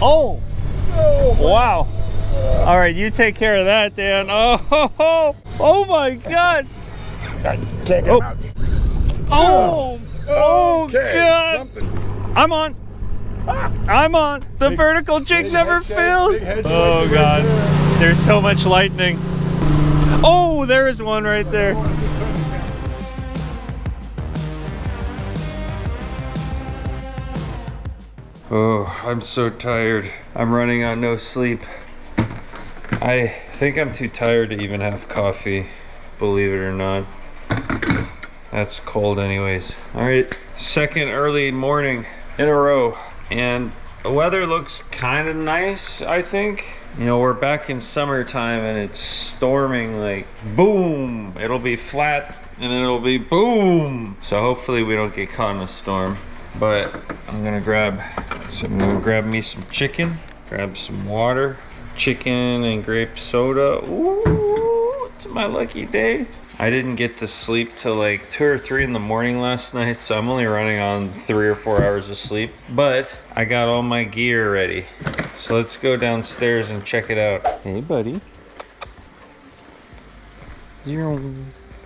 Oh! Wow. All right, you take care of that, Dan. Oh, oh, oh my God. Oh. Oh, oh Okay, God. something. I'm on. I'm on. The vertical jig never fails. Oh. God. There's so much lightning. Oh, there is one right there. Oh, I'm so tired. I'm running on no sleep. I think I'm too tired to even have coffee, believe it or not. That's cold anyways. All right, second early morning in a row. And the weather looks kind of nice, I think. You know, we're back in summertime and it's storming like boom. It'll be flat and then it'll be boom. So hopefully we don't get caught in a storm. But I'm gonna grab, so I'm gonna grab me some chicken, grab some water, chicken and grape soda. Ooh, it's my lucky day. I didn't get to sleep till like two or three in the morning last night, so I'm only running on three or four hours of sleep. But I got all my gear ready. So let's go downstairs and check it out. Hey, buddy. You're,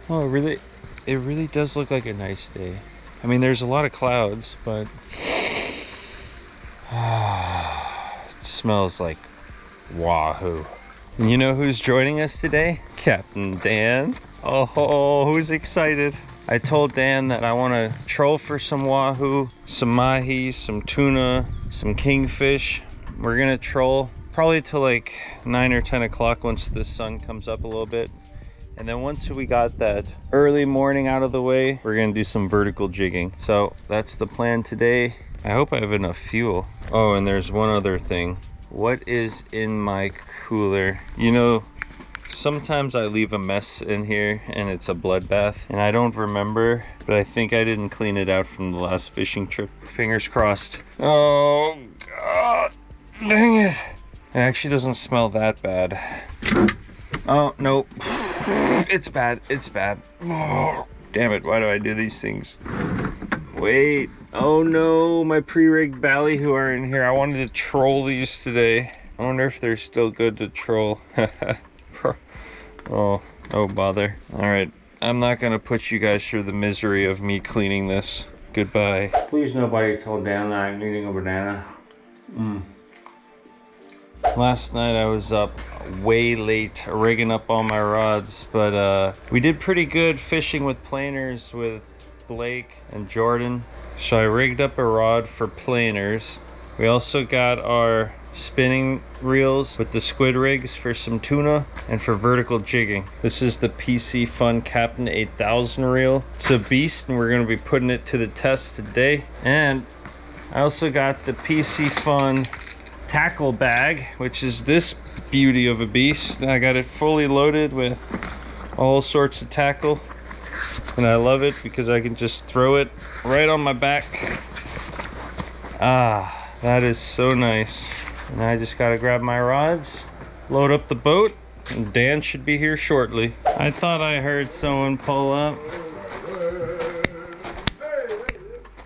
oh, really? It really does look like a nice day. I mean, there's a lot of clouds, but it smells like wahoo. And you know who's joining us today? Captain Dan. Oh, who's excited? I told Dan that I want to troll for some wahoo, some mahi, some tuna, some kingfish. We're gonna troll probably till like 9 or 10 o'clock once the sun comes up a little bit. And then once we got that early morning out of the way, we're gonna do some vertical jigging. So that's the plan today. I hope I have enough fuel. Oh, and there's one other thing. What is in my cooler? You know, sometimes I leave a mess in here and it's a bloodbath and I don't remember, but I think I didn't clean it out from the last fishing trip. Fingers crossed. Oh, God. Dang it. It actually doesn't smell that bad. Oh, nope. It's bad. It's bad. Oh, damn it. Why do I do these things? Wait. Oh no, my pre-rigged ballyhoo are in here. I wanted to troll these today. I wonder if they're still good to troll. oh, no bother. All right. I'm not gonna put you guys through the misery of me cleaning this. Goodbye. Please nobody told Dan that I'm eating a banana. Mm. Last night I was up way late rigging up all my rods, but uh, we did pretty good fishing with planers with Blake and Jordan. So I rigged up a rod for planers. We also got our spinning reels with the squid rigs for some tuna and for vertical jigging. This is the Piscifun Captain 8000 reel. It's a beast and we're gonna be putting it to the test today. And I also got the Piscifun tackle bag, which is this beauty of a beast. I got it fully loaded with all sorts of tackle. And I love it because I can just throw it right on my back. Ah, that is so nice. And I just gotta grab my rods, load up the boat, and Dan should be here shortly. I thought I heard someone pull up.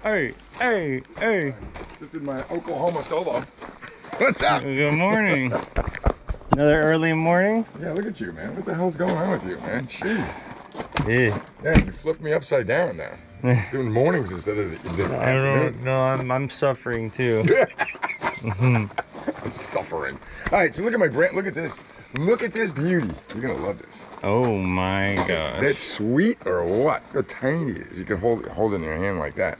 Hey, hey, hey. Just did my Oklahoma solo. What's up? Good morning. Another early morning? Yeah, look at you, man. What the hell's going on with you, man? Jeez. Yeah. Yeah, you flipped me upside down now. Doing mornings instead of the, the I don't know. I'm, I'm suffering too. I'm suffering. All right, so look at my brand. Look at this. Look at this beauty. You're gonna love this. Oh my god. That's sweet or what? Look how tiny it is. You can hold it, hold it in your hand like that.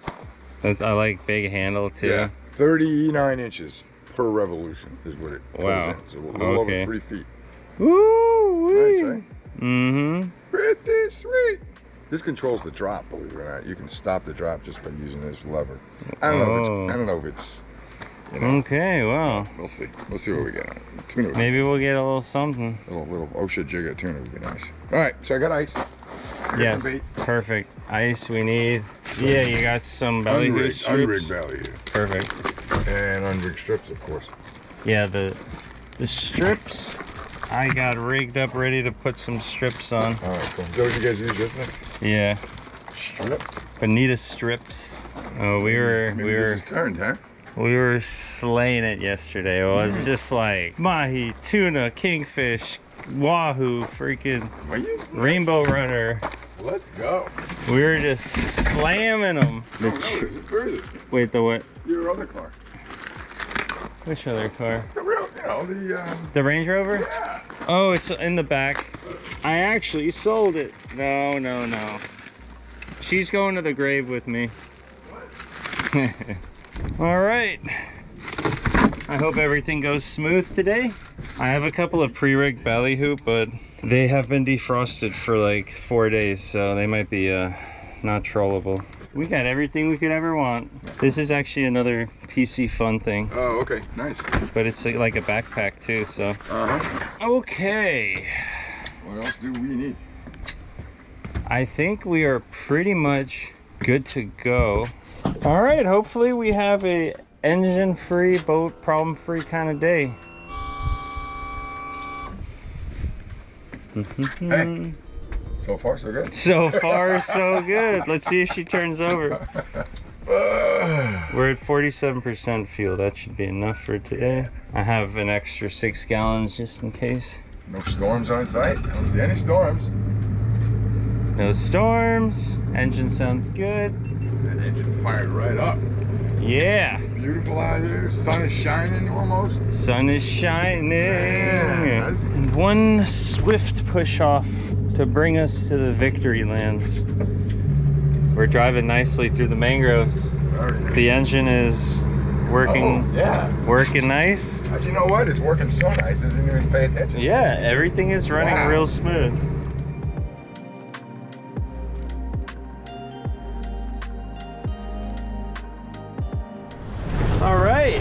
That's, I like big handle too. Yeah. 39 inches per revolution is what it Wow. in. So a little Okay. over three feet. Woo! Nice, right? Mm-hmm. Pretty sweet. This controls the drop, believe it or not. You can stop the drop just by using this lever. I don't know if Oh. it's, I don't know if it's, Okay, well, we'll see. We'll see what we get. Tuna, maybe we'll get a little something. a little, little OSHA jig of tuna would be nice. All right, so I got ice. Got Yes, perfect. Ice we need. Yeah, you got some belly Unrigged, unrigged ballyhoo. Perfect. And unrigged strips, of course. Yeah, the the strips. I got rigged up, ready to put some strips on. All right, cool. Is that what you guys use, isn't it? Yeah. Strip. bonita strips. Oh, we were Maybe we were turned, huh? we were slaying it yesterday. It was hmm. just like mahi, tuna, kingfish, wahoo, freaking Are you? rainbow runner. Let's go. We were just slamming them. Oh, no, no, is it, where is? Wait, the what? Your other car. Which other car? The real, you know, the, um, The Range Rover? yeah. Oh, it's in the back. I actually sold it. No, no, no. She's going to the grave with me. All right. I hope everything goes smooth today. I have a couple of pre-rigged ballyhoo, but they have been defrosted for like four days, so they might be uh, not trollable. We got everything we could ever want. This is actually another Piscifun thing, Oh, okay, nice. but it's like a backpack too, so. Uh-huh. Okay. What else do we need? I think we are pretty much good to go. All right, hopefully we have a engine-free, boat problem-free kind of day. Hey. So far, so good. So far, so good. Let's see if she turns over. We're at 47% fuel. That should be enough for today. I have an extra six gallons just in case. no storms on site. I don't see any storms. No storms. Engine sounds good. That engine fired right up. Yeah. Beautiful out here. Sun is shining almost. Sun is shining. Yeah. One swift push off to bring us to the victory lands. We're driving nicely through the mangroves. The engine is working Oh, yeah. working nice. Uh, You know what? It's working so nice. I didn't even pay attention. Yeah, everything is running Wow. real smooth. All right,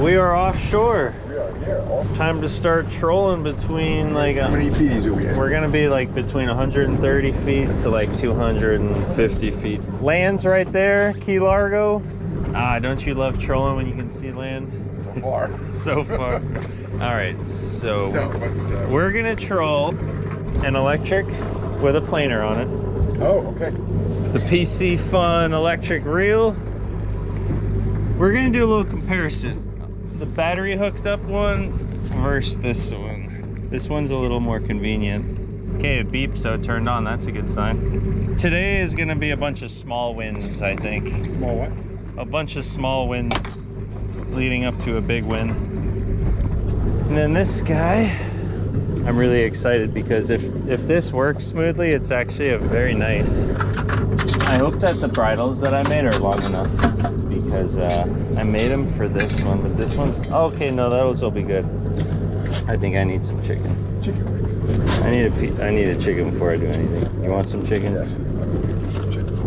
we are offshore. We are here. Time to start trolling between like How many feet are we? We're gonna be like between 130 feet to like 250 feet. Land's right there, Key Largo. Ah, don't you love trolling when you can see land So far. so far? All right, so, So, what's, uh, we're gonna troll an electric with a planer on it. oh, okay. The PC Fun electric reel. We're gonna do a little comparison. The battery hooked up one versus this one. This one's a little more convenient. Okay, it beeps, so it turned on. That's a good sign. Today is gonna be a bunch of small wins, I think. Small what? A bunch of small wins leading up to a big win. And then this guy, I'm really excited because if if this works smoothly, it's actually a very nice. I hope that the bridles that I made are long enough because uh, I made them for this one, but this one's okay. No, that'll still be good. I think I need some chicken. Chicken wings. I need a I need a chicken before I do anything. You want some chicken? Yes. Chicken.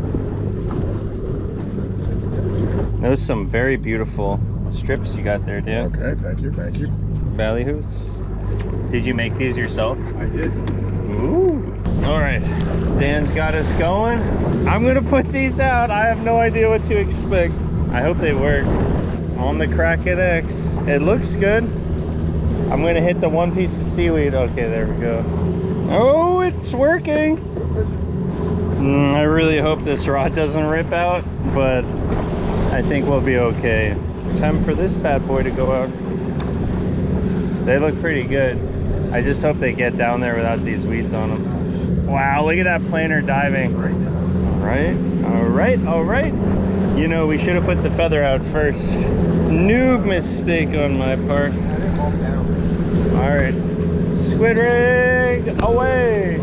Those some very beautiful strips you got there, Dan. Okay, thank you, thank you. Ballyhoo's. Did you make these yourself? I did. Ooh. All right, Dan's got us going. I'm gonna put these out. I have no idea what to expect. I hope they work. On the Kraken X. It looks good. I'm gonna hit the one piece of seaweed. Okay, there we go. Oh, it's working. Mm, I really hope this rod doesn't rip out, but I think we'll be okay. Time for this bad boy to go out. They look pretty good. I just hope they get down there without these weeds on them. Wow, look at that planer diving. All right, all right, all right. You know, we should have put the feather out first. Noob mistake on my part. All right, squid rig away.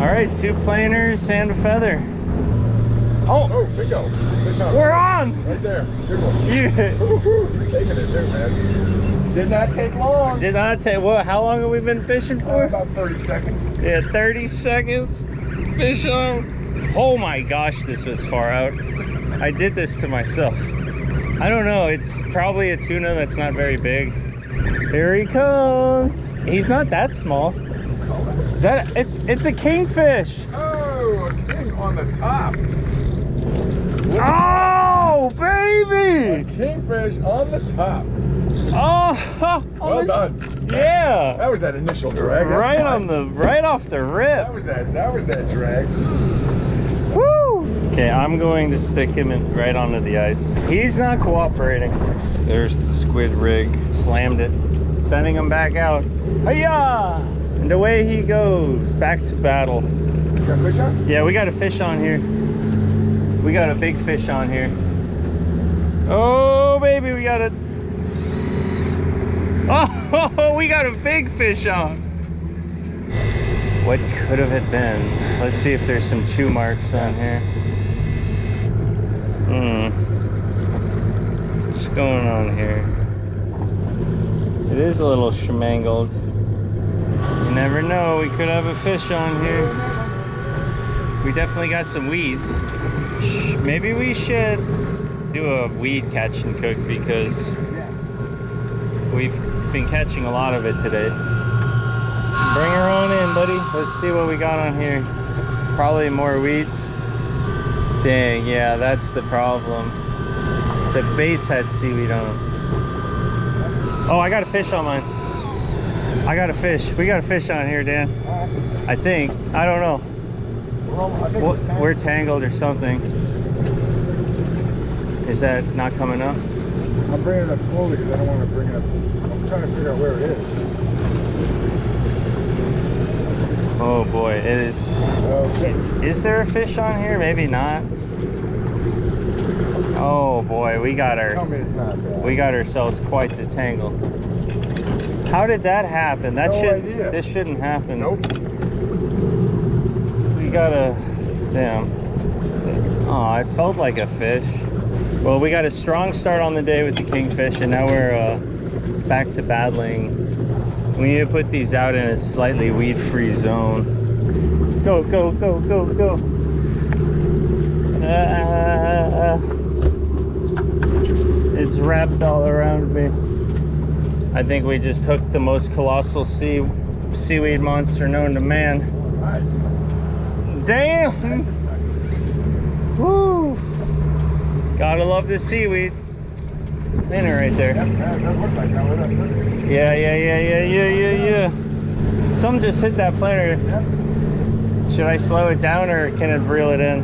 All right, two planers and a feather. Oh, Oh, bingo. Good job. we're on. Right there. Good one. You Woo-hoo. Taking it there, man. Did not take long. did not take, what, how long have we been fishing for? About 30 seconds. Yeah, 30 seconds. Fish on. Oh my gosh, this was far out. I did this to myself. I don't know. It's probably a tuna that's not very big. Here he comes. He's not that small. Is that? It's it's a kingfish. Oh, a king on the top. Oh, baby! Kingfish on the top. Oh, oh Well done. Yeah. That was that initial drag. That's Right fine. on the right off the rip. That was that. That was that drag. Woo! Okay, I'm going to stick him in right onto the ice. He's not cooperating. There's the squid rig. Slammed it. Sending him back out. Hiya! And away he goes. Back to battle. You got fish on? Yeah, we got a fish on here. We got a big fish on here. Oh, baby, we got a... Oh, we got a big fish on. What could have it been? Let's see if there's some chew marks on here. Hmm. What's going on here? It is a little schmangled. You never know, we could have a fish on here. We definitely got some weeds. Maybe we should do a weed catch and cook because we've been catching a lot of it today. Bring her on in, buddy. Let's see what we got on here. Probably more weeds. Dang, yeah, that's the problem. The baits had seaweed on them. Oh, I got a fish on mine. I got a fish. We got a fish on here, Dan. I think. I don't know. We're, all, I think we're, we're tangled or something. Is that not coming up? I'm bringing it up slowly because I don't want to bring it up. I'm trying to figure out where it is. Oh boy, it is. Okay. Is there a fish on here? Maybe not. Oh boy, we got our me it's not that. we got ourselves quite the tangle. How did that happen? That No should idea. this shouldn't happen. Nope. We got a damn. Oh, I felt like a fish. Well, we got a strong start on the day with the kingfish, and now we're uh, back to battling. We need to put these out in a slightly weed-free zone. Go, go, go, go, go. Ah, it's wrapped all around me. I think we just hooked the most colossal sea seaweed monster known to man. Damn! Woo! Gotta love the seaweed. In it right there. Yep, that does look like that. Look at that. Yeah, yeah, yeah, yeah, yeah, yeah, yeah. Some just hit that planer. Should I slow it down or can it reel it in?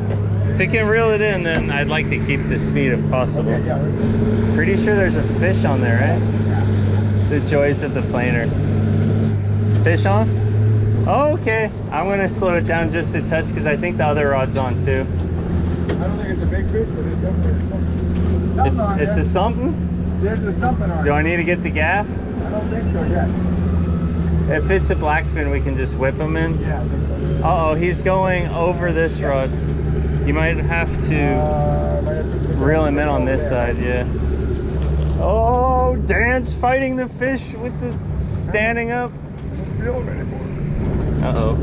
If it can reel it in, then I'd like to keep the speed if possible. Okay, yeah. Pretty sure there's a fish on there, right? The joys of the planer. Fish on? Oh, okay. I'm gonna slow it down just a touch because I think the other rod's on too. I don't think it's a big fish, but it's definitely something. Something It's on it's there. a something. There's a something on Do. I need to get the gaff? I don't think so yet. If it's a blackfin, we can just whip them in. Yeah, I think so. Uh oh, he's going over this rod. You might have to Uh, might have to put reel him in on this side, yeah. Oh, Dan's fighting the fish with the standing up. Don't feel him. Uh oh.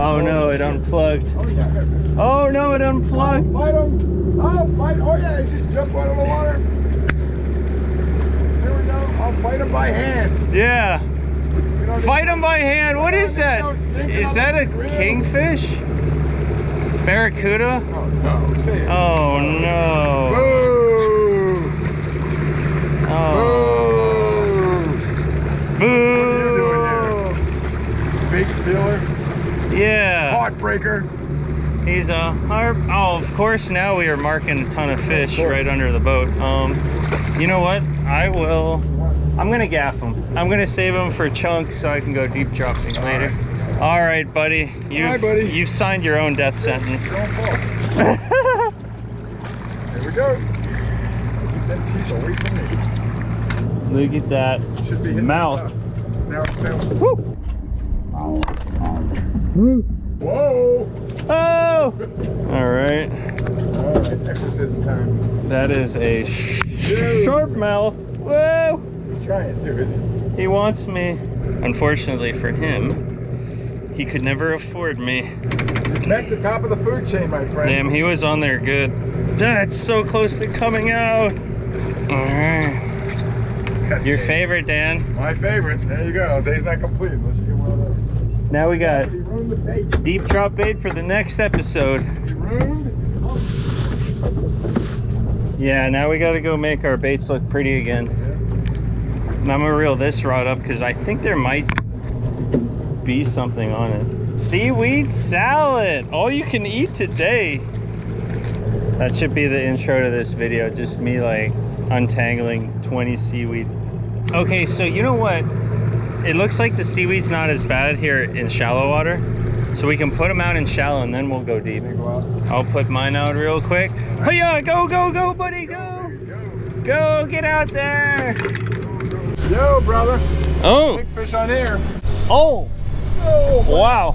Oh no, it unplugged. Oh I got a fish. Oh no, it unplugged. Fight him! I'll fight! Oh yeah, he just jumped out of the water. There we go. I'll fight him by hand. Yeah. Fight him by hand. What is that? Is that a kingfish? Barracuda? Oh no! Oh no. Boo! Oh. Boo! Boo. Big stealer, Yeah. heartbreaker. He's a harp. Oh, of course. Now we are marking a ton of fish right under the boat. Um, you know what? I will. I'm gonna gaff him. I'm gonna save him for chunks so I can go deep dropping later. All right, buddy. You've, right, buddy. You've signed your own death sentence. Don't fall. There we go. Keep that teeth away from me. Look at that Should be mouth. Now it's down. Woo. Whoa! Oh. All right. All right, exorcism time. That is a sh- Dude. sharp mouth. Whoa. Trying to, He wants me. Unfortunately for him, he could never afford me. he? Met the top of the food chain, my friend. Damn, he was on there good. That's so close to coming out. Alright. Yes, Your favorite, Dan. My favorite. There you go. Day's not complete unless you get one of those. Now we got He ruined the bait. deep drop bait for the next episode. Yeah, now we gotta go make our baits look pretty again. And I'm gonna reel this rod up because I think there might be something on it. Seaweed salad, all you can eat today. That should be the intro to this video, just me like untangling 20 seaweed. Okay, so you know what? It looks like the seaweed's not as bad here in shallow water. So we can put them out in shallow and then we'll go deep. I'll put mine out real quick. Oh yeah, go, go, go, buddy, go. Go, get out there. Yo, brother. Oh, Big fish on here. oh, Oh, wow.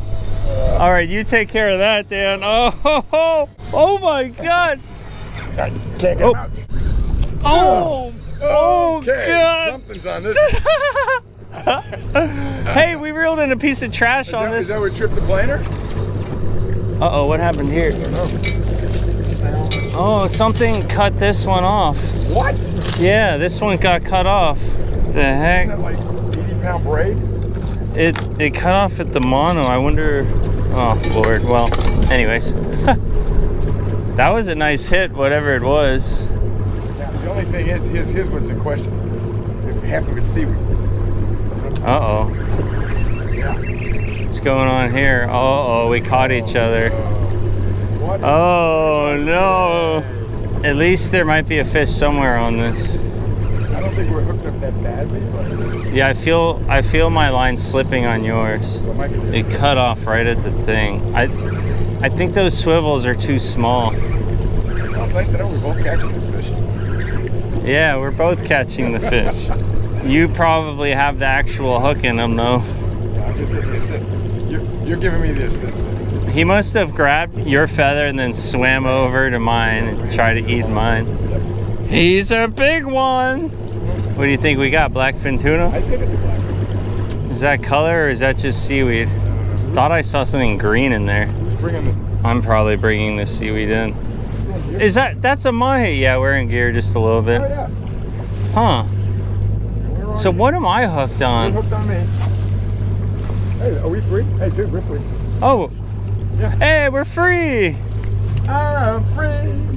All right, you take care of that, Dan. Oh, ho. oh my God. God, you can't get Oh. out. Oh, oh okay. God. Something's on this. hey, we reeled in a piece of trash Is on that, is this. Is that what tripped the planer? Uh-oh, what happened here? Oh, something cut this one off. What? Yeah, this one got cut off. The heck? that like 80 pound braid? It it cut off at the mono. I wonder. Oh lord. Well, anyways, that was a nice hit, whatever it was. Yeah, the only thing is, here's, here's what's in question. If half of it's seaweed. Uh oh. Yeah. What's going on here? Uh oh, we caught each other. What? Oh no. At least there might be a fish somewhere on this. I don't think we're hooked up that badly, but Yeah, I feel I feel my line slipping on yours. it might be It cut off right at the thing. I I think those swivels are too small. It's nice to know we're both catching this fish. Yeah, we're both catching the fish. You probably have the actual hook in them though. I'm just getting the assist. You're, you're giving me the assist. He must have grabbed your feather and then swam over to mine and tried to eat mine. He's a big one. What do you think we got? Blackfin tuna? I think it's a blackfin. Is that color or is that just seaweed? Thought I saw something green in there. Bring on this. I'm probably bringing the seaweed in. Is that that's a mahi? Yeah, we're in gear just a little bit. Oh yeah. Huh? So what am I hooked You're on? hooked on me. Hey, are we free? Hey, dude, we're free. Oh, Yeah. hey, we're free. I'm free.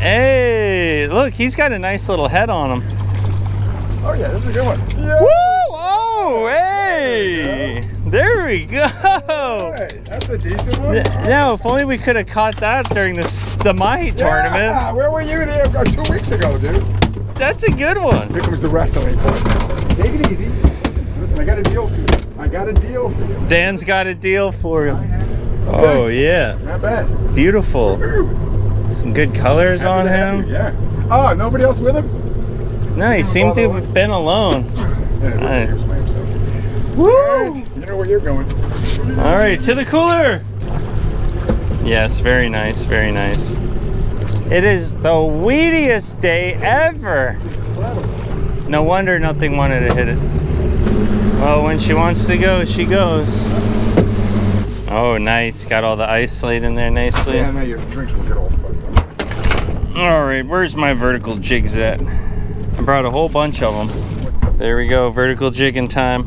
Hey, look, he's got a nice little head on him. Oh yeah, this is a good one. Yeah. Woo! Oh, hey! There we go. That's a decent one. Now, if only we could have caught that during this the Mahi tournament. Where were you there uh, two weeks ago, dude? That's a good one. Here comes the wrestling part. Take it easy. Listen, I got a deal for you. I got a deal for you. Dan's got a deal for you. Oh yeah, Not bad. beautiful. Some good colors on Happy have him. you, Yeah. Oh, nobody else with him? No, he seemed to have been alone. Yeah, Aye. here's by himself. Woo! You know where you're going. All right, to the cooler. Yes, very nice, very nice. It is the weediest day ever. No wonder nothing wanted to hit it. Well, when she wants to go, she goes. Oh, nice. Got all the ice laid in there nicely. Yeah, now your drinks will get all fucked up. All right, where's my vertical jigs at? I brought a whole bunch of them. There we go, vertical jigging time.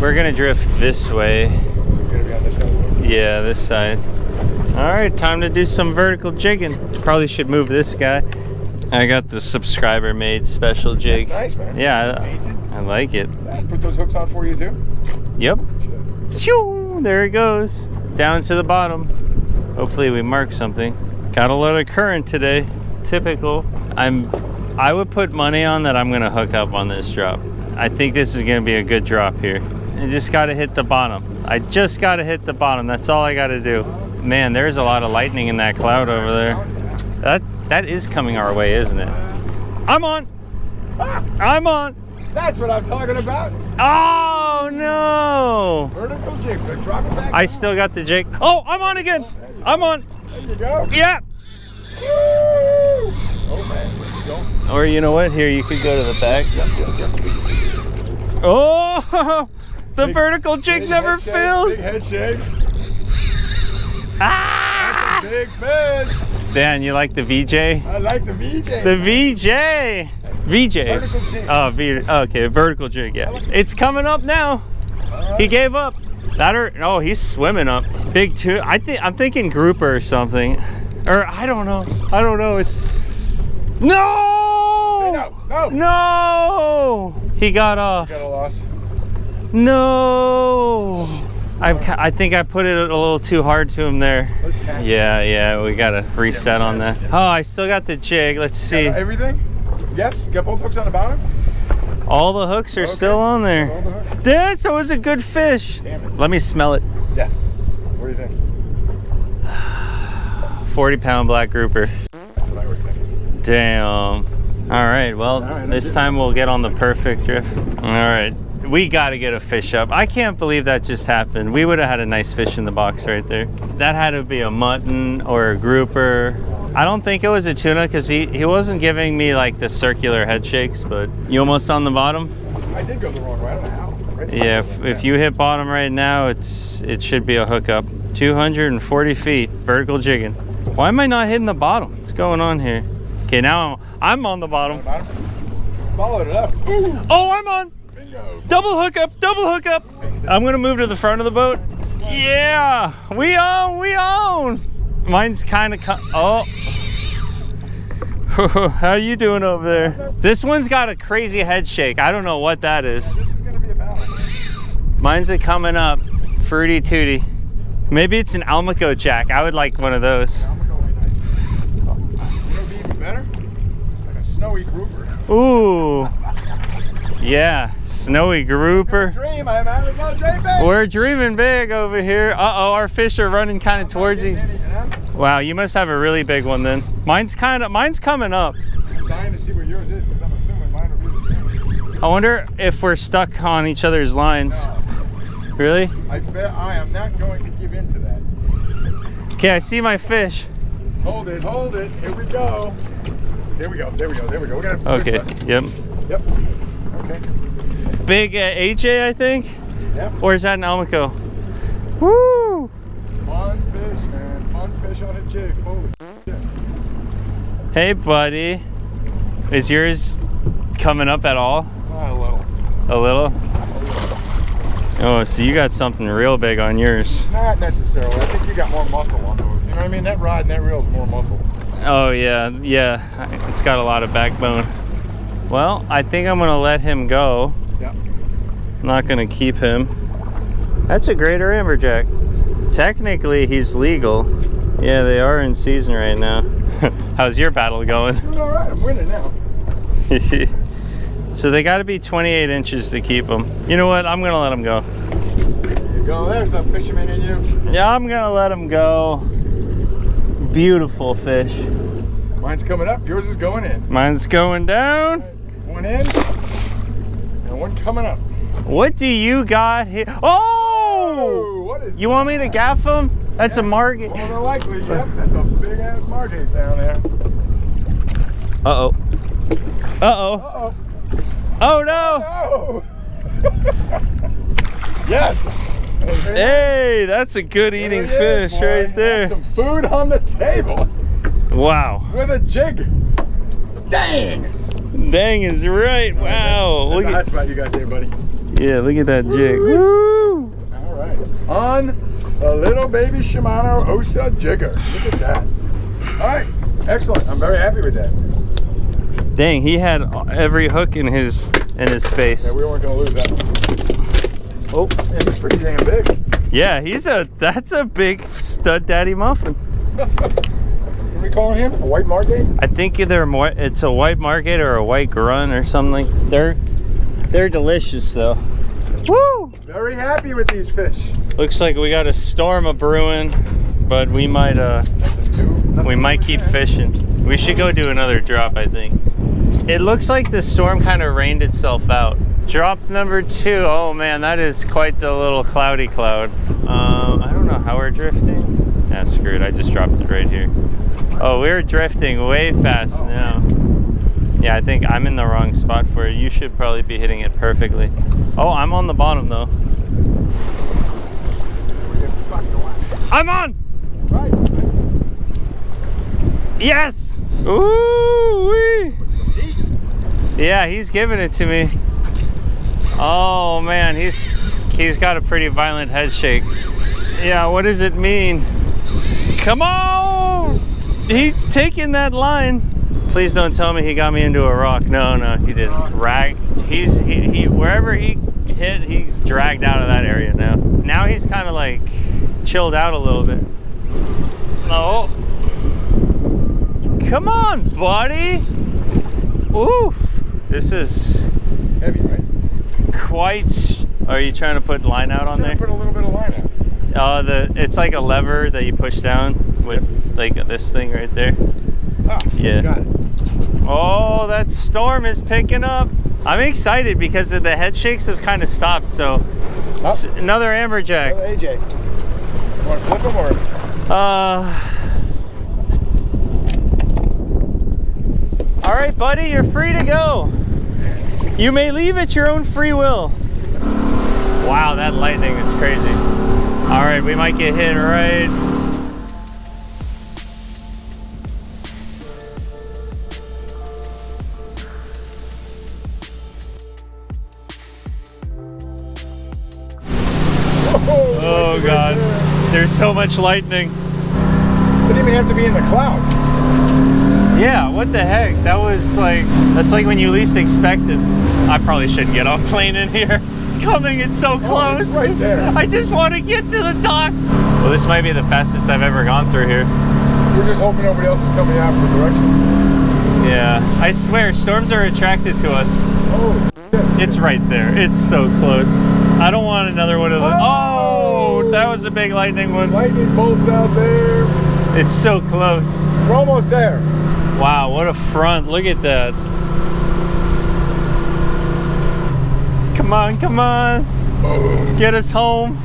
We're gonna drift this way. So we're gonna be on this. Yeah, this side. All right, time to do some vertical jigging. Probably should move this guy. I got the subscriber made special jig. Nice, man. Yeah, I, I like it. Yeah, Put those hooks on for you too. Yep. There it goes. Down to the bottom. Hopefully we mark something. Got a lot of current today. Typical. I'm I would put money on that I'm gonna hook up on this drop. I think this is gonna be a good drop here. I just gotta hit the bottom. I just gotta hit the bottom. That's all I gotta do. Man, there's a lot of lightning in that cloud over there. That that is coming our way, isn't it? I'm on. Ah! I'm on. That's what I'm talking about. Oh no! Vertical jig. But drop it back. I down. still got the jig. Oh, I'm on again. I'm on. There you go. Yeah. Woo! Oh man, let's go. Or you know what? Here, you could go to the back. Oh, the Big- vertical jig never fails. Big head shakes. Ah! Big fish. Dan, you like the VJ? I like the VJ. The VJ. VJ. Vertical jig. Oh, v, okay, vertical jig. Yeah, it's coming up now. He gave up. That or oh, he's swimming up. Big two. I think I'm thinking grouper or something, or I don't know. I don't know. It's no. no, no. No! He got off. Got a loss. No! I, I think I put it a little too hard to him there. Let's catch Yeah, yeah, we gotta reset on that. Oh, I still got the jig. Let's see. Everything? Yes? Got both hooks on the bottom? All the hooks are Okay. still on there. the so was a good fish. Damn it. Let me smell it. Yeah. What do you think? 40 pound black grouper. That's what I was thinking. Damn. All right. Well, right, I'm this time we'll get on the perfect drift. All right. We got to get a fish up. I can't believe that just happened. We would have had a nice fish in the box right there. That had to be a mutton or a grouper. I don't think it was a tuna because he, he wasn't giving me like the circular head shakes, but you almost on the bottom? I did go the wrong way. I don't know how. Right Yeah, if, if you hit bottom right now, it's it should be a hookup. 240 feet, vertical jigging. Why am I not hitting the bottom? What's going on here? Okay, now I'm on the bottom. Followed it up. Oh, I'm on. bingo. Double hookup, double hookup. I'm gonna move to the front of the boat. Yeah, we own, we own. Mine's kind of, oh. How you doing over there? This one's got a crazy head shake. I don't know what that is. This is gonna be a balance. Mine's a coming up, fruity tooty. Maybe it's an Almaco jack. I would like one of those. I'm gonna go way nice. Oh, you know what'd be even better? Like a snowy grouper. Ooh. Yeah, snowy grouper. Dream, I'm out dream, baby. We're dreaming big over here. Uh-oh, our fish are running kind of towards you. Wow, you must have a really big one then. Mine's kind of, mine's coming up. I'm dying to see what yours is because I'm assuming mine will be the same. I wonder if we're stuck on each other's lines. Really? I, fe- I am not going to give in to that. Okay, I see my fish. Hold it, hold it. Here we go. There we go. There we go. There we go. We're gonna have to Okay, switch yep. Yep. Okay. Big uh, AJ, I think? Yep. Or is that an Almaco? Woo! Fun fish, man. Fun fish on a jig. Holy shit. Hey, buddy. Is yours coming up at all? Ah, a little. A little? Oh, so you got something real big on yours. Not necessarily. I think you got more muscle on those. You know what I mean? That rod and that reel is more muscle. Oh, yeah, yeah. It's got a lot of backbone. Well, I think I'm gonna let him go. Yep. I'm not gonna keep him. That's a greater amberjack. Technically, he's legal. Yeah, they are in season right now. How's your battle going? Doing all right. I'm winning now. so they got to be 28 inches to keep them. You know what? I'm gonna let him go. There you go. There's the fisherman in you. Yeah, I'm gonna let him go. Beautiful fish. Mine's coming up. Yours is going in. Mine's going down. One in and one coming up. What do you got here? Oh! Oh, what is You want me to gaff him? That's a margate. More than likely, yep. That's a big ass margate down there. Uh oh. Uh oh. Uh oh. Oh no! Oh! yes! Hey, that's a good eating is, fish right there. Some food on the table Wow. with a jig. Dang! Dang is right. Wow. That's Look at spot you got there, buddy. yeah, look at that jig. Woo! All right. On a little baby Shimano Ocea jigger. Look at that. All right. Excellent. I'm very happy with that. Dang, he had every hook in his in his face. Yeah, we weren't going to lose that. Oh, Yeah, he's pretty damn big. yeah, he's a that's a big stud daddy muffin. What are we calling him? A white margate? I think either more it's a white margate or a white grunt or something. They're they're delicious though. Woo! Very happy with these fish. Looks like we got a storm of brewing, but we might uh we might keep fishing. We should go do another drop, I think. It looks like the storm kind of rained itself out. Drop number two. Oh man, that is quite the little cloudy cloud. Um, I don't know how we're drifting. Yeah, screw it. I just dropped it right here. Oh, we're drifting way fast now. Yeah, I think I'm in the wrong spot for it. You should probably be hitting it perfectly. Oh, I'm on the bottom though. I'm on! Right. Yes! Ooh wee! Yeah, he's giving it to me. Oh man, he's he's got a pretty violent head shake. Yeah, what does it mean? Come on! He's taking that line. Please don't tell me he got me into a rock. No, no, he didn't. Right? He's he, he wherever he hit, he's dragged out of that area now. Now he's kind of like chilled out a little bit. Oh. Come on, buddy. Ooh. This is Heavy, right? Quite. Are you trying to put line out on there? put a little bit of line out. Uh, the it's like a lever that you push down with like this thing right there. Ah, Yeah. Oh, that storm is picking up. I'm excited because the head shakes have kind of stopped. So s- another amberjack. Brother AJ. You want to flip him or? Uh. All right, buddy, you're free to go. You may leave at your own free will. Wow, that lightning is crazy. All right, we might get hit right. Oh God, there's so much lightning. It Didn't even have to be in the clouds. Yeah, what the heck? That was like, that's like when you least expect it. I probably shouldn't get off plane in here. It's coming, it's so Oh, close. it's right there. I just want to get to the dock. Well, this might be the fastest I've ever gone through here. We're just hoping nobody else is coming the opposite direction. Yeah, I swear, storms are attracted to us. Oh, shit. It's right there. It's so close. I don't want another one of those. Oh! Oh, that was a big lightning one. Lightning bolts out there. It's so close. We're almost there. Wow, what a front. Look at that. Come on, come on. Get us home.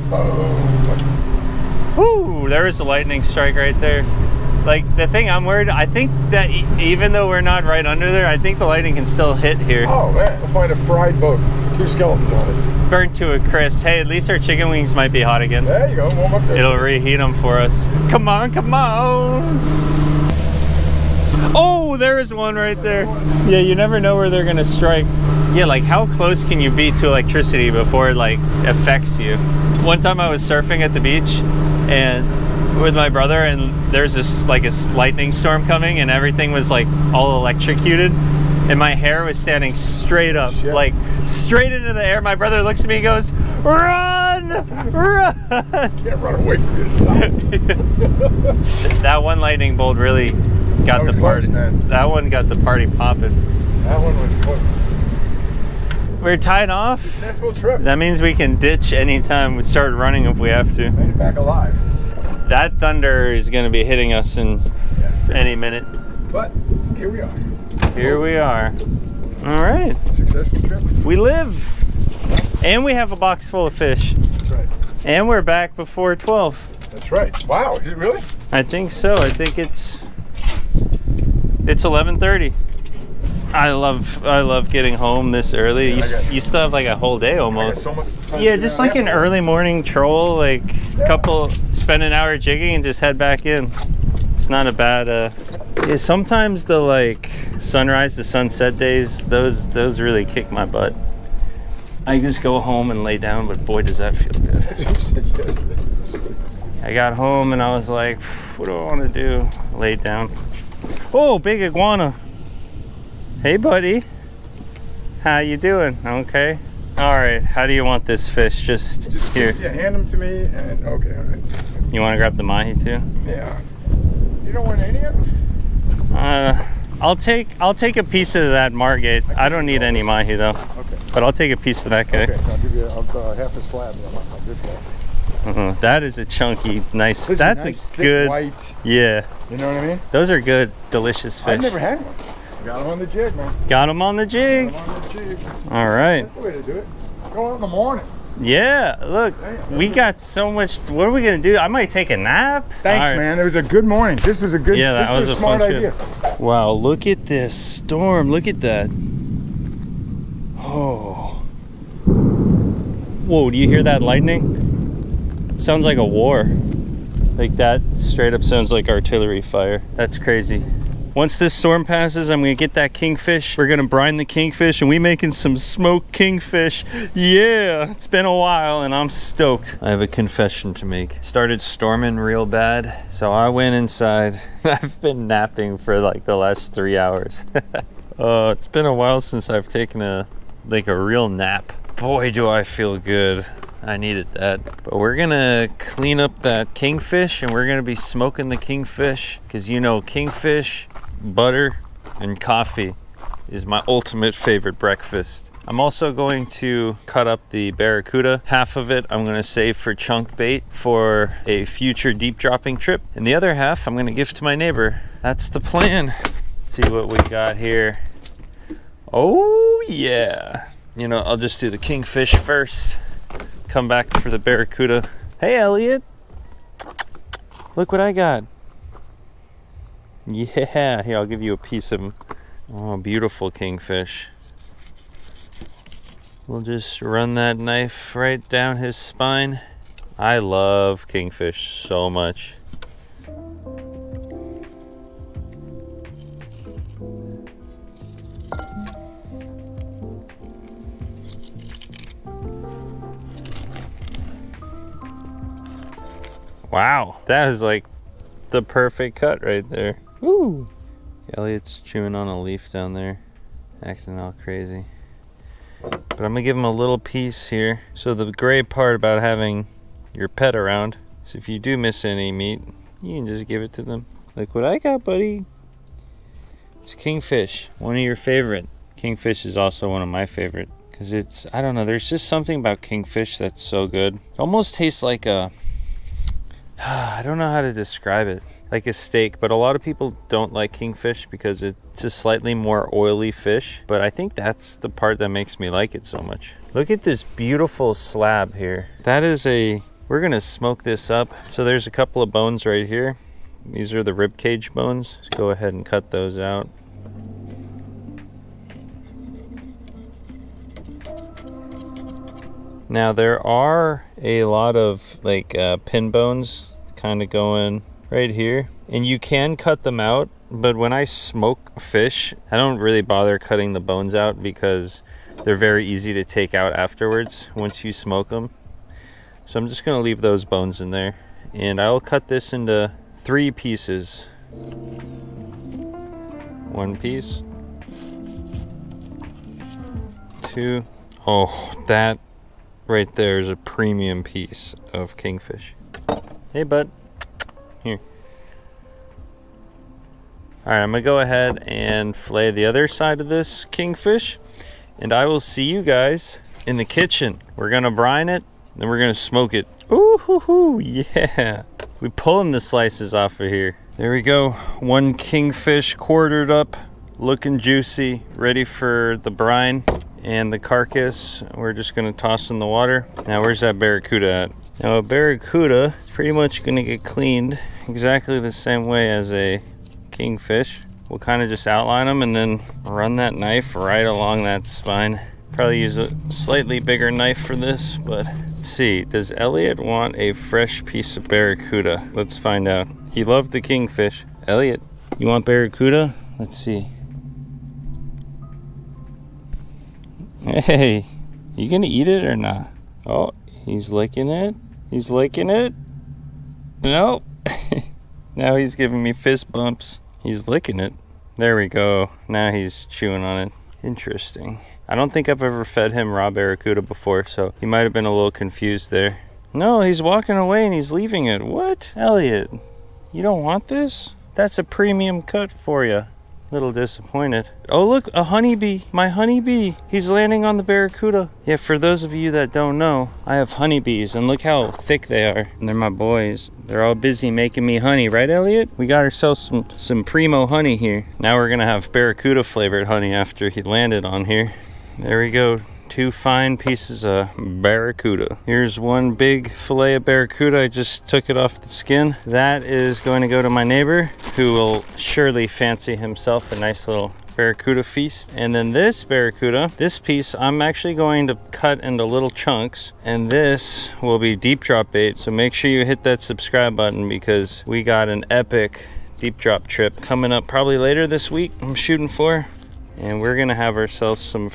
Whoo, there is a lightning strike right there. Like the thing I'm worried, I think that e- even though we're not right under there, I think the lightning can still hit here. Oh man, we'll find a fried boat. Two skeletons on it. Burnt to a crisp. Hey, at least our chicken wings might be hot again. There you go. Warm up there. It'll reheat them for us. Come on, come on. Oh, there is one right there. Yeah, you never know where they're gonna strike. Yeah, like how close can you be to electricity before it like affects you? One time I was surfing at the beach and with my brother and there's this like a lightning storm coming and everything was like all electrocuted and my hair was standing straight up Shit. like straight into the air my brother looks at me and goes run run Can't run away from yourself. that one lightning bolt really got That the party close, that one got the party popping that one was close. we're tied off Successful trip. that means we can ditch anytime we start running if we have to Made it back alive. that thunder is going to be hitting us in any minute But here we are. here we are all right Successful trip. we live and we have a box full of fish That's right. and we're back before 12 That's right. Wow, is it really? I think so. I think it's it's 11:30. I love I love getting home this early. Yeah, you, got- you still have like a whole day almost. so Yeah, just like an early morning troll, like a couple spend an hour jigging and just head back in. It's not a bad uh yeah, sometimes the like sunrise to sunset days, those those really kick my butt. I just go home and lay down, but boy does that feel good. You said yes. I got home and I was like, what do I want to do? Lay down. Oh, big iguana. Hey, buddy. How you doing? Okay. All right. How do you want this fish? Just Just here. Yeah, hand them to me and okay, all right. You want to grab the mahi too? Yeah. You don't want any of them? Uh, I'll take I'll take a piece of that margate. I don't need any mahi though, Okay. but I'll take a piece of that guy. Okay, so I'll give you I'll, uh, half a slab of of this guy. Uh-huh. That is a chunky, nice. This is that's nice, a thick, good. white. Yeah, You know what I mean? those are good, delicious fish. I've never had one. Got them on the jig, man. Got them on the jig. On the jig. All right. That's the way to do it. Go out in the morning. Yeah, look, Damn. we got so much. What are we gonna do? I might take a nap. Thanks, right. man. It was a good morning. This was a good. Yeah, that this was was a smart fun idea. Wow, look at this storm. Look at that. Oh. Whoa, do you hear that lightning? Sounds like a war. Like that straight up sounds like artillery fire. That's crazy. Once this storm passes, I'm gonna get that kingfish. We're gonna brine the kingfish and we making some smoked kingfish. Yeah, it's been a while and I'm stoked. I have a confession to make. Started storming real bad, so I went inside. I've been napping for like the last three hours. uh, it's been a while since I've taken a like a real nap. boy, do I feel good. I needed that. But we're gonna clean up that kingfish and we're gonna be smoking the kingfish because you know, kingfish, butter, and coffee is my ultimate favorite breakfast. I'm also going to cut up the barracuda. Half of it I'm gonna save for chunk bait for a future deep dropping trip. And the other half I'm gonna give to my neighbor. That's the plan. See what we got here. Oh yeah. You know, I'll just do the kingfish first. Come back for the barracuda. Hey Elliot. Look what I got. Yeah, here I'll give you a piece of. Oh, beautiful kingfish. We'll just run that knife right down his spine. I love kingfish so much. Wow, that is like the perfect cut right there. Woo! Elliot's chewing on a leaf down there, acting all crazy. But I'm gonna give him a little piece here. So the great part about having your pet around is if you do miss any meat, you can just give it to them. Look what I got, buddy. It's kingfish, one of your favorite. Kingfish is also one of my favorite because it's I don't know. There's just something about kingfish that's so good. It almost tastes like a I don't know how to describe it. Like a steak, but a lot of people don't like kingfish because it's a slightly more oily fish. But I think that's the part that makes me like it so much. Look at this beautiful slab here. That is a, we're gonna smoke this up. So there's a couple of bones right here. These are the rib cage bones. Let's go ahead and cut those out. Now there are a lot of like uh, pin bones kind of going right here. And you can cut them out, but when I smoke fish, I don't really bother cutting the bones out because they're very easy to take out afterwards once you smoke them. So I'm just gonna leave those bones in there. And I'll cut this into three pieces. One piece. Two. Oh, that right there is a premium piece of kingfish. Hey, bud. Here. All right, I'm gonna go ahead and fillet the other side of this kingfish, and I will see you guys in the kitchen. We're gonna brine it, then we're gonna smoke it. Ooh, hoo, hoo, yeah. We pulling the slices off of here. There we go. One kingfish quartered up, looking juicy, ready for the brine and the carcass. We're just gonna toss in the water. Now, where's that barracuda at? Now a barracuda is pretty much going to get cleaned exactly the same way as a kingfish. We'll kind of just outline them and then run that knife right along that spine. Probably use a slightly bigger knife for this, but see. Does Elliot want a fresh piece of barracuda? Let's find out. He loved the kingfish. Elliot, you want barracuda? Let's see. Hey, you gonna eat it or not? Oh, he's licking it. He's licking it. Nope. now he's giving me fist bumps. He's licking it. There we go. Now he's chewing on it. Interesting. I don't think I've ever fed him raw barracuda before, so he might have been a little confused there. No, he's walking away and he's leaving it. What? Elliot, you don't want this? That's a premium cut for you little disappointed. Oh, look, a honeybee. My honeybee. He's landing on the barracuda. Yeah, for those of you that don't know, I have honeybees, and look how thick they are. And they're my boys. They're all busy making me honey, right, Elliot? We got ourselves some, some primo honey here. Now we're gonna have barracuda flavored honey after he landed on here. There we go two fine pieces of barracuda. Here's one big fillet of barracuda. I just took it off the skin. That is going to go to my neighbor who will surely fancy himself a nice little barracuda feast. And then this barracuda, this piece, I'm actually going to cut into little chunks. And this will be deep drop bait. So make sure you hit that subscribe button because we got an epic deep drop trip coming up probably later this week. I'm shooting for. And we're gonna have ourselves some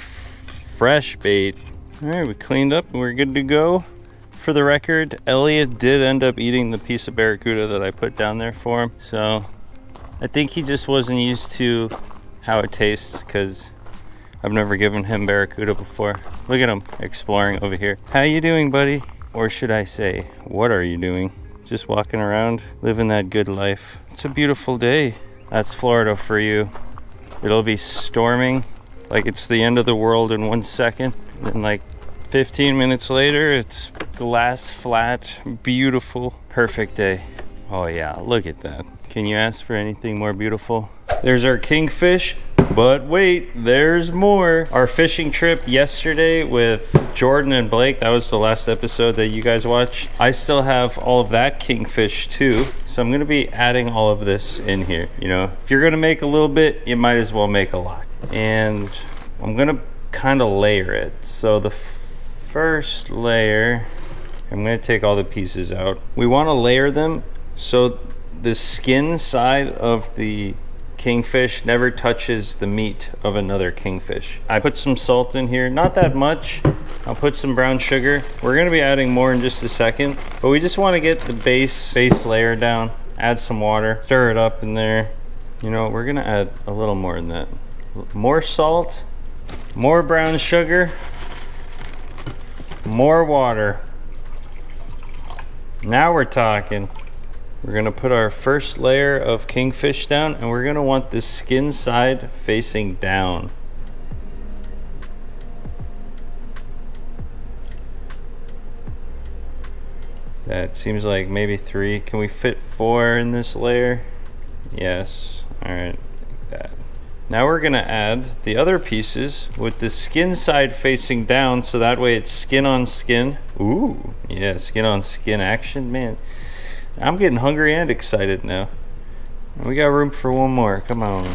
fresh bait. All right, we cleaned up and we're good to go. For the record, Elliot did end up eating the piece of barracuda that I put down there for him. So I think he just wasn't used to how it tastes because I've never given him Barracuda before. Look at him exploring over here. How you doing, buddy? Or should I say, what are you doing? Just walking around, living that good life. It's a beautiful day. That's Florida for you. It'll be storming like it's the end of the world in one second. And like 15 minutes later, it's glass flat, beautiful, perfect day. Oh yeah, look at that. Can you ask for anything more beautiful? There's our kingfish. But wait, there's more. Our fishing trip yesterday with Jordan and Blake, that was the last episode that you guys watched. I still have all of that kingfish too. So I'm gonna be adding all of this in here. You know, if you're gonna make a little bit, you might as well make a lot. And I'm gonna kind of layer it. So the first layer, I'm gonna take all the pieces out. We wanna layer them so the skin side of the kingfish never touches the meat of another kingfish. I put some salt in here, not that much. I'll put some brown sugar. We're gonna be adding more in just a second, but we just wanna get the base, base layer down, add some water, stir it up in there. You know, we're gonna add a little more than that. More salt, more brown sugar, more water. Now we're talking. We're gonna put our first layer of kingfish down and we're gonna want the skin side facing down. That seems like maybe three. Can we fit four in this layer? Yes, all right, like that. Now we're gonna add the other pieces with the skin side facing down so that way it's skin on skin. Ooh, yeah, skin on skin action, man. I'm getting hungry and excited now. We got room for one more. Come on.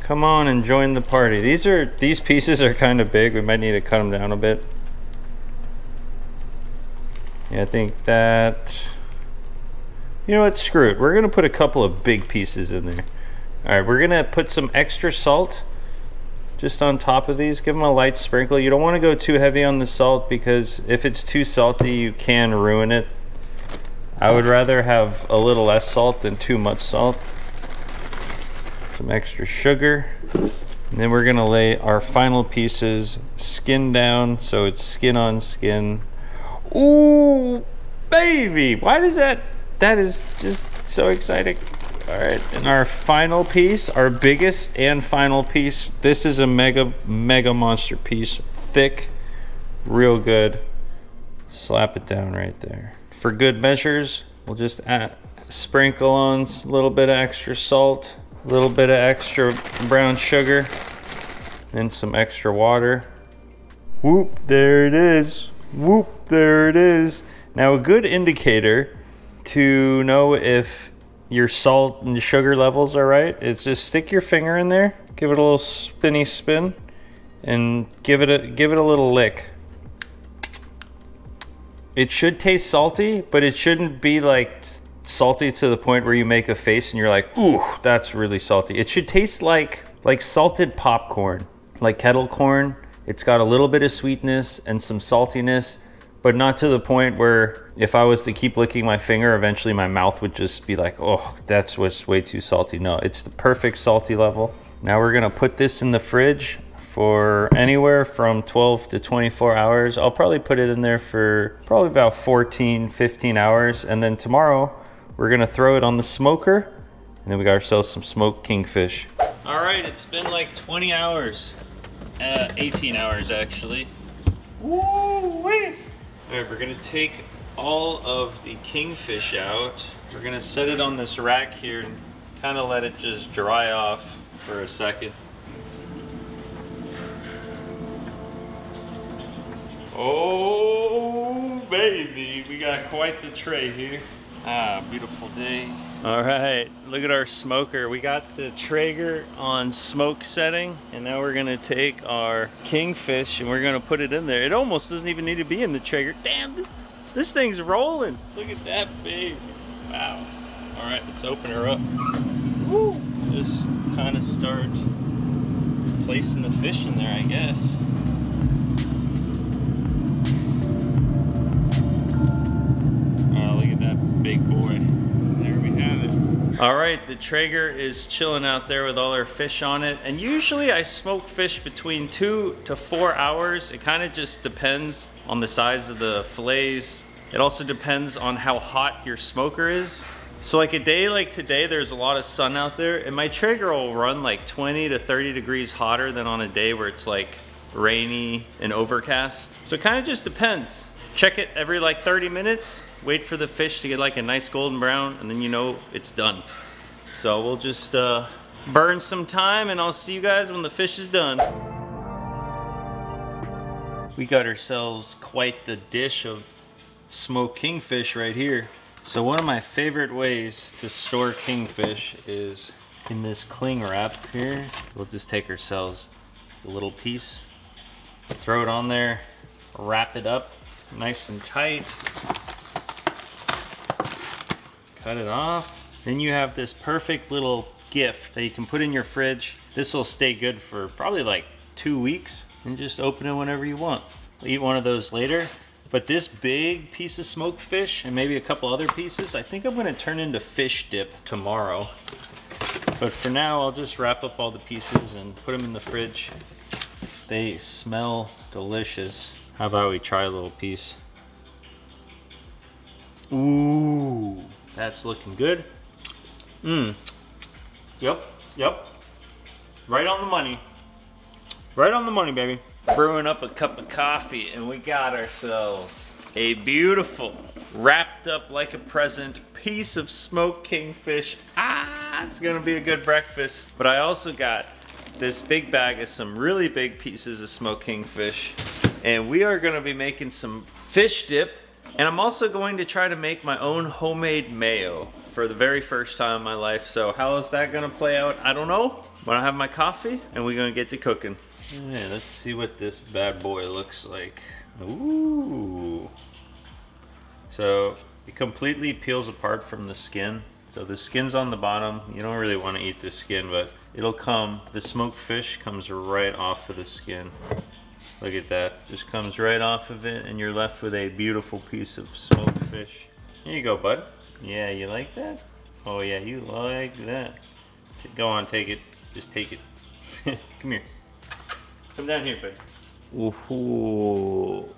Come on and join the party. These are these pieces are kind of big. We might need to cut them down a bit. Yeah, I think that you know what? Screw it. We're gonna put a couple of big pieces in there. All right, we're gonna put some extra salt just on top of these. Give them a light sprinkle. You don't want to go too heavy on the salt because if it's too salty, you can ruin it. I would rather have a little less salt than too much salt. Some extra sugar. And then we're gonna lay our final pieces skin down so it's skin on skin. Ooh, baby, why does that, that is just so exciting. All right, and our final piece, our biggest and final piece, this is a mega, mega monster piece. Thick, real good. Slap it down right there for good measures, we'll just add, sprinkle on a little bit of extra salt, a little bit of extra brown sugar, and some extra water. Whoop, there it is. Whoop, there it is. Now a good indicator to know if your salt and sugar levels are right is just stick your finger in there, give it a little spinny spin, and give it a give it a little lick. It should taste salty, but it shouldn't be like salty to the point where you make a face and you're like, ooh, that's really salty. It should taste like like salted popcorn, like kettle corn. It's got a little bit of sweetness and some saltiness, but not to the point where if I was to keep licking my finger, eventually my mouth would just be like, oh, that's what's way too salty. No, it's the perfect salty level. Now we're gonna put this in the fridge for anywhere from 12 to 24 hours. I'll probably put it in there for probably about 14, 15 hours. And then tomorrow we're gonna throw it on the smoker and then we got ourselves some smoked kingfish. All right, it's been like 20 hours, uh, 18 hours actually. Woo wee! All right, we're gonna take all of the kingfish out. We're gonna set it on this rack here and kind of let it just dry off for a second. Oh, baby, we got quite the tray here. Ah, beautiful day. All right, look at our smoker. We got the Traeger on smoke setting, and now we're gonna take our kingfish and we're gonna put it in there. It almost doesn't even need to be in the Traeger. Damn, this thing's rolling. Look at that baby. Wow. All right, let's open her up. Woo. Just kind of start placing the fish in there, I guess. Oh, look at that big boy. There we have it. All right, the Traeger is chilling out there with all our fish on it. And usually I smoke fish between two to four hours. It kind of just depends on the size of the fillets. It also depends on how hot your smoker is. So like a day like today, there's a lot of sun out there and my Traeger will run like 20 to 30 degrees hotter than on a day where it's like rainy and overcast. So it kind of just depends. Check it every like 30 minutes wait for the fish to get like a nice golden brown and then you know it's done. So we'll just uh, burn some time and I'll see you guys when the fish is done. We got ourselves quite the dish of smoked kingfish right here. So one of my favorite ways to store kingfish is in this cling wrap here. We'll just take ourselves a little piece, throw it on there, wrap it up nice and tight, cut it off. Then you have this perfect little gift that you can put in your fridge. This will stay good for probably like two weeks and just open it whenever you want. I'll eat one of those later. But this big piece of smoked fish and maybe a couple other pieces, I think I'm gonna turn into fish dip tomorrow. But for now, I'll just wrap up all the pieces and put them in the fridge. They smell delicious. How about we try a little piece? Ooh. That's looking good. Mmm. Yep, yep. Right on the money. Right on the money, baby. Brewing up a cup of coffee and we got ourselves a beautiful, wrapped up like a present piece of smoked kingfish. Ah, it's gonna be a good breakfast. But I also got this big bag of some really big pieces of smoked kingfish. And we are gonna be making some fish dip and I'm also going to try to make my own homemade mayo for the very first time in my life. So how is that gonna play out? I don't know. But I have my coffee and we're gonna get to cooking. Let's see what this bad boy looks like. Ooh. So it completely peels apart from the skin. So the skin's on the bottom. You don't really want to eat the skin, but it'll come, the smoked fish comes right off of the skin. Look at that, just comes right off of it and you're left with a beautiful piece of smoked fish. Here you go, bud. Yeah, you like that? Oh yeah, you like that. Go on, take it. Just take it. Come here. Come down here, bud. Ooh,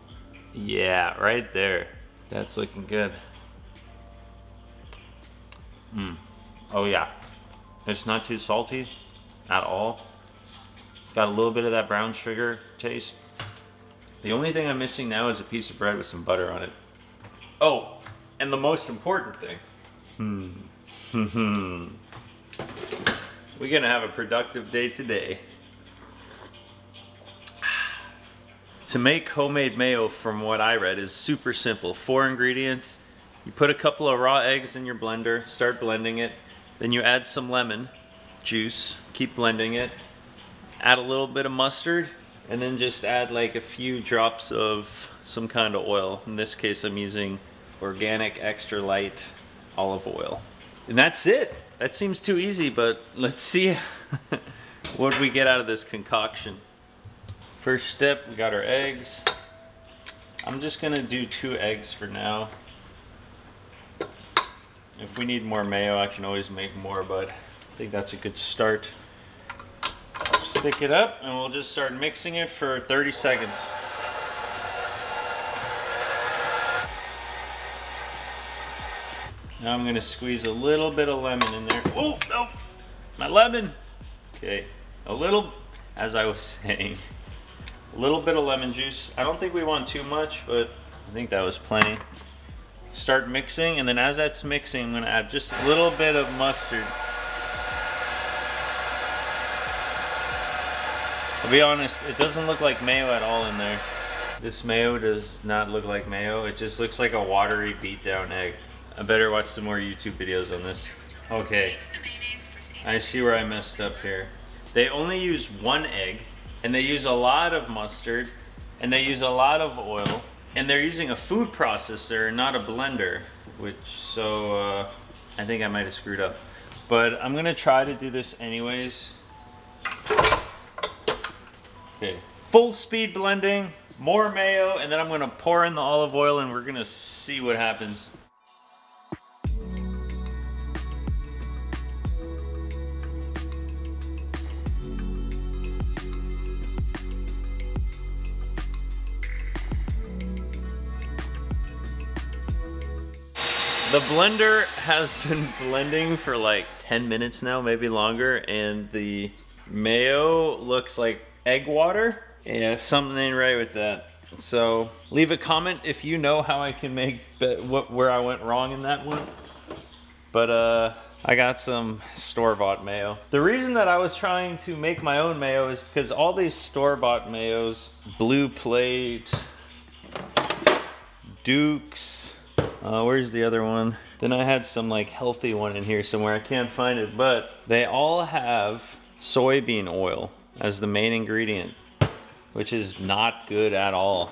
yeah, right there. That's looking good. Mmm. Oh yeah. It's not too salty at all. Got a little bit of that brown sugar taste. The only thing I'm missing now is a piece of bread with some butter on it. Oh, and the most important thing. Hmm. Hmm. We're gonna have a productive day today. To make homemade mayo, from what I read, is super simple. Four ingredients. You put a couple of raw eggs in your blender, start blending it. Then you add some lemon juice, keep blending it add a little bit of mustard and then just add like a few drops of some kind of oil. In this case, I'm using organic extra light olive oil. And that's it. That seems too easy, but let's see what we get out of this concoction. First step, we got our eggs. I'm just gonna do two eggs for now. If we need more mayo, I can always make more, but I think that's a good start stick it up and we'll just start mixing it for 30 seconds. Now I'm to squeeze a little bit of lemon in there. Oh, no, my lemon. Okay, a little, as I was saying, a little bit of lemon juice. I don't think we want too much, but I think that was plenty. Start mixing, and then as that's mixing, I'm going to add just a little bit of mustard. I'll be honest, it doesn't look like mayo at all in there. This mayo does not look like mayo. It just looks like a watery beat down egg. I better watch some more YouTube videos on this. Okay, I see where I messed up here. They only use one egg and they use a lot of mustard and they use a lot of oil and they're using a food processor, not a blender, which so uh, I think I might have screwed up. But I'm gonna try to do this anyways. Okay, full speed blending, more mayo, and then I'm gonna pour in the olive oil and we're gonna see what happens. The blender has been blending for like 10 minutes now, maybe longer, and the mayo looks like egg water. Yeah, something ain't right with that. So leave a comment if you know how I can make what where I went wrong in that one. But uh, I got some store-bought mayo. The reason that I was trying to make my own mayo is because all these store-bought mayos, Blue Plate, Duke's, uh, where's the other one? Then I had some like healthy one in here somewhere. I can't find it, but they all have soybean oil as the main ingredient, which is not good at all.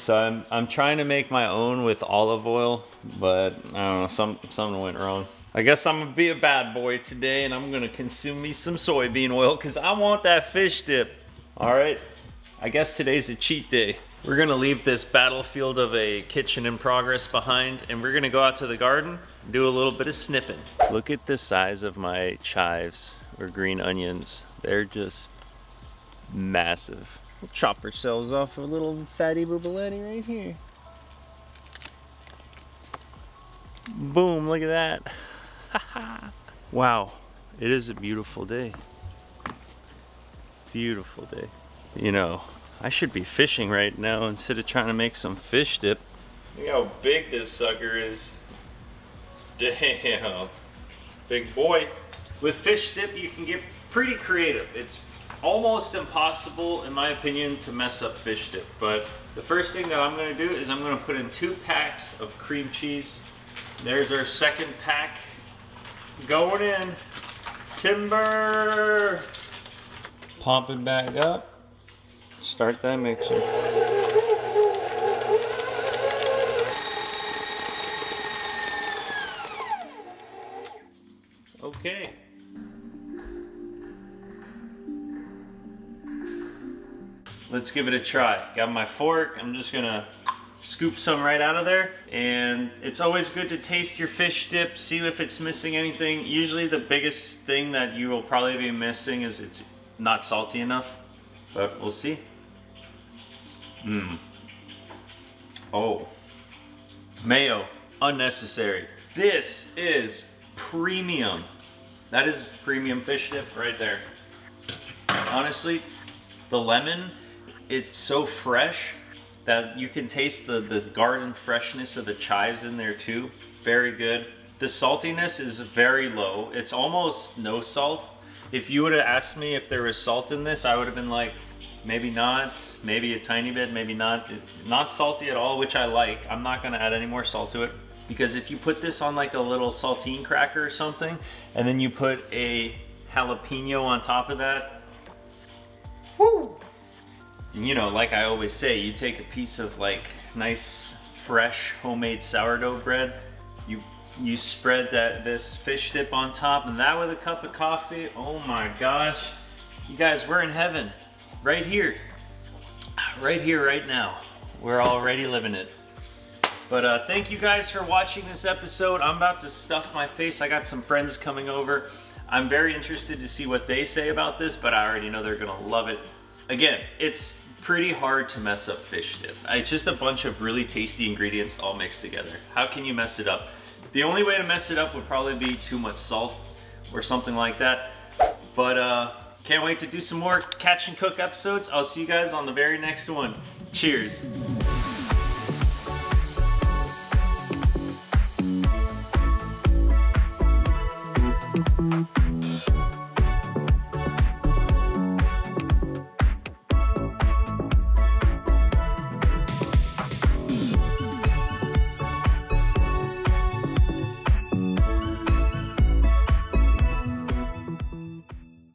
So I'm, I'm trying to make my own with olive oil, but I don't know, some, something went wrong. I guess I'm gonna be a bad boy today and I'm gonna consume me some soybean oil because I want that fish dip. All right, I guess today's a cheat day. We're gonna leave this battlefield of a kitchen in progress behind and we're gonna go out to the garden and do a little bit of snipping. Look at the size of my chives or green onions. They're just massive. We'll chop ourselves off a little fatty boobaletti right here. Boom, look at that. wow, it is a beautiful day. Beautiful day. You know, I should be fishing right now instead of trying to make some fish dip. Look how big this sucker is. Damn. Big boy. With fish dip, you can get pretty creative. It's almost impossible, in my opinion, to mess up fish dip. But the first thing that I'm gonna do is I'm gonna put in two packs of cream cheese. There's our second pack going in. Timber. Pump it back up. Start that mixer. Okay. Let's give it a try. Got my fork. I'm just gonna scoop some right out of there. And it's always good to taste your fish dip, see if it's missing anything. Usually the biggest thing that you will probably be missing is it's not salty enough, but we'll see. Mmm. Oh. Mayo, unnecessary. This is premium. That is premium fish dip right there. Honestly, the lemon, it's so fresh that you can taste the, the garden freshness of the chives in there too. Very good. The saltiness is very low. It's almost no salt. If you would have asked me if there was salt in this, I would have been like, maybe not, maybe a tiny bit, maybe not. Not salty at all, which I like. I'm not gonna add any more salt to it because if you put this on like a little saltine cracker or something, and then you put a jalapeno on top of that, whoo! And you know, like I always say, you take a piece of like nice, fresh, homemade sourdough bread, you you spread that this fish dip on top, and that with a cup of coffee, oh my gosh. You guys, we're in heaven. Right here. Right here, right now. We're already living it. But uh, thank you guys for watching this episode. I'm about to stuff my face. I got some friends coming over. I'm very interested to see what they say about this, but I already know they're gonna love it. Again, it's pretty hard to mess up fish dip. It's just a bunch of really tasty ingredients all mixed together. How can you mess it up? The only way to mess it up would probably be too much salt or something like that. But uh, can't wait to do some more catch and cook episodes. I'll see you guys on the very next one. Cheers.